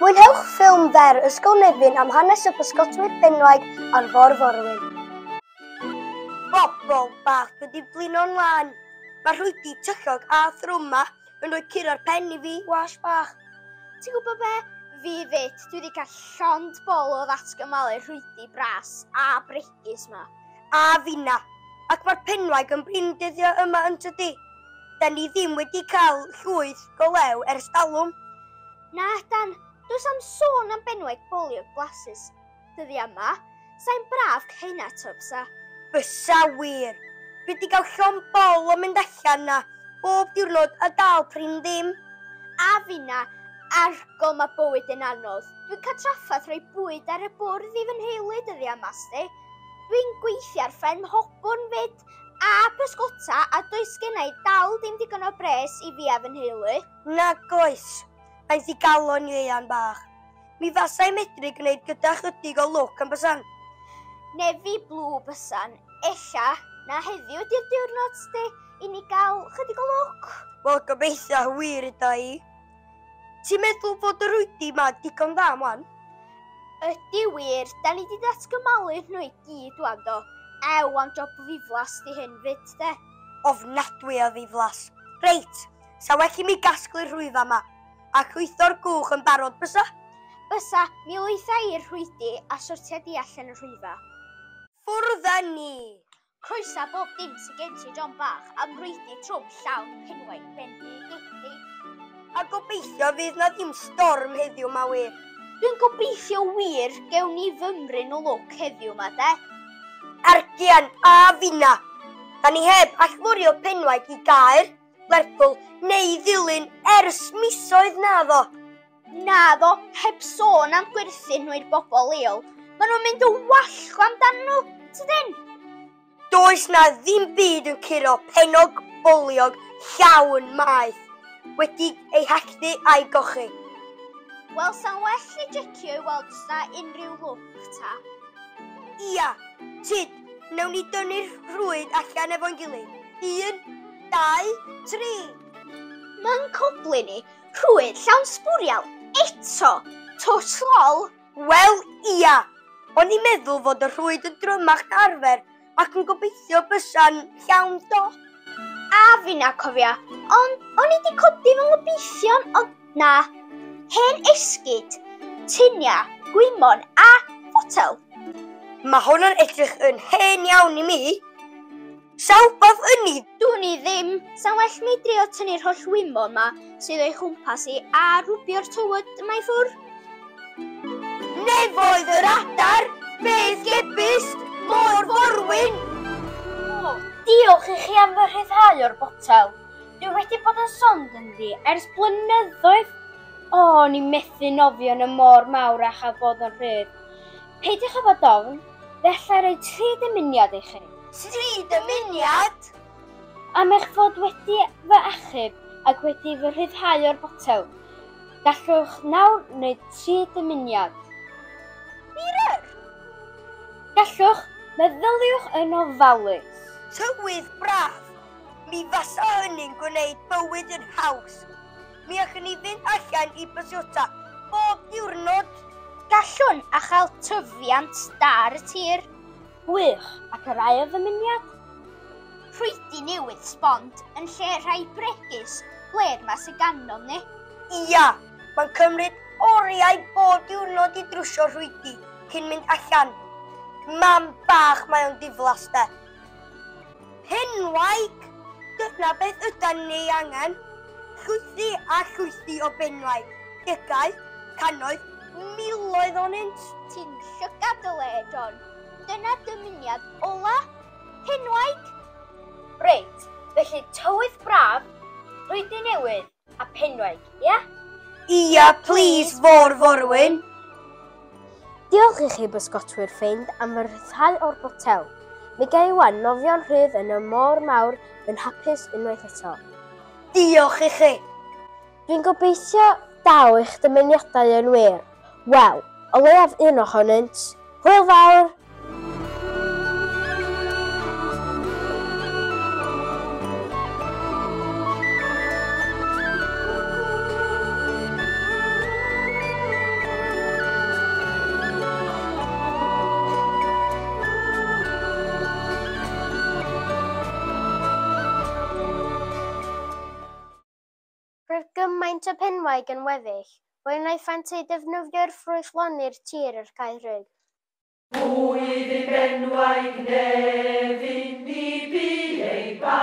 Mwynhewch ffilm fer Ysgol Nefyn am hanes y bysgotwyr benwaig a'r forforwyn. Bobl bach wedi blino'n lan. Mae rhwydi tychog a thrwma yn rhoi cur ar pen i fi, was bach. Ti'n gwybod be? Fi fyd, dwi wedi cael llond bol o ddatgymalu rhwydi bras a bregus yma. A fina. Ac mae'r penwaig yn brindyddio yma yn tydi. Da ni ddim wedi cael llwyth golew ers dalwm. Na, Dan, Does am sôn am benwaid bolio glasus dyddi yma, sa'n braf cael eto bysa. Bysa wir! Fi di gael llon bol o mynd allan na, bob diwrnod a dal prin ddim. A fi na, argo mae bywyd yn anodd. Dwi'n cael traffaeth rhoi bwyd ar y bwrdd i fy nheulu dyddi yma, sti. Dwi'n gweithio ar phen hobwn fyd a pysgota a does gennau dal ddim digon o bres i fi a fy nheulu. Na goes, aeth i galon i eian bach. Mi fasau medru gwneud gyda chydig o lwc yn bysan. Nefi blw bysan, esia na heddiw di'r diwrnod sti i ni gael chydig o lwc. Wel, gobeithio wir yda i. Ti'n meddwl bod yr wydi ma digon dda mwan? Ydy wir, da ni wedi datgymalu nhw i gyd wan do. Ew am job ddiflas di hyn fyd de. Ofnadwy o ddiflas. Reit, sa wech i mi gasglu'r rhwyfa ma a chwytho'r gwch yn barod bysa? Bysa, mi oeddau i'r rhwydi a sortiad di allan y rhwyfa. Ffwrdd â ni! Croesa bob dim sy'n gen ti John Bach am rwydi trwm llawn penwaith bendigedig. A gobeithio fydd na ddim storm heddiw ma we. Dwi'n gobeithio wir gewn ni fymryn o lwc heddiw ma de. Argian a fina! Da ni heb allfwrio penwaith i gair. Lerpwl neu ddilyn ers misoedd naddo. Naddo, heb sôn am gwerthu nhw i'r bobl leol, maen nhw'n mynd o wallgo amdan nhw, tydyn? Does na ddim byd yn curo penog boliog llawn maeth wedi ei hectu a'i gochi. Wel, sa'n well i jecio i weld na unrhyw lwc ta. Ia, tyd, nawn ni dynnu'r rwyd allan efo'n gilydd. Un, dau, tri. Mae'n coblu ni rhywun llawn sbwriel. Eto, twt lol, wel ia. O'n i'n meddwl fod y rhwyd yn drymach na arfer ac yn gobeithio bysa'n llawn do. A fi na cofio, ond o'n i wedi codi fy ngobeithion ond na hen esgyd, tunia, gwymon a fotel. Mae hwn yn edrych yn hen iawn i mi. Sawbaf yn i ddim, sa'n well mi drio tynnu'r holl wymo yma sydd o'i chwmpas i a rwbio'r tywyd yma i ffwr. Nefoedd yr adar, beth gebyst, mor forwyn! O, diolch i chi am fy rhyddhau o'r botel. Dwi wedi bod yn sond yn ddi ers blynyddoedd. O, o'n i methu nofio yn y môr mawr a chael bod yn rhydd. Peidiwch â bod ofn, ddellai roi tri dymuniad i chi. Tri dymuniad? Am eich fod wedi fy achub ac wedi fy rhyddhau o'r botel, gallwch nawr wneud tri dymuniad. Mirror! Gallwch meddyliwch yn ofalus. Tywydd braf! Mi fasa hynny'n gwneud bywyd yn haws. Mi allwn ni fynd allan i bysiota bob diwrnod. Gallwn a chael tyfiant da ar y tir. Gwych ac yr ai o ddymuniad rhwydi newydd sbond yn lle rhai bregus ler mas y ganon ni. Ia, mae'n cymryd oriau bob diwrnod i drwsio rhwydi cyn mynd allan. Mam bach mae o'n diflas de. Penwaig, dyna beth ydan ni angen. Llwythi a llwythi o benwaig. Degau, canoedd, miloedd onynt. Ti'n llygad y le, John. Dyna dymuniad ola, penwaig. Reit, felly tywydd braf, rwydi newydd a penwaig, ia? Ia, please, for forwyn. Diolch i chi bysgotwyr ffeind am y rhyddhau o'r botel. Mi gael wan nofio'n rhydd yn y môr mawr yn hapus unwaith eto. Diolch i chi. Dwi'n gobeithio daw eich dymuniadau yn wir. Wel, o leiaf un ohonynt, hwyl fawr! Roedd gymaint o penwaig yn weddill, fe wnaethant ei defnyddio'r ffrwythloni'r tir yr cae rhug. Mwy ddim benwaig nefyn i bu ei bai.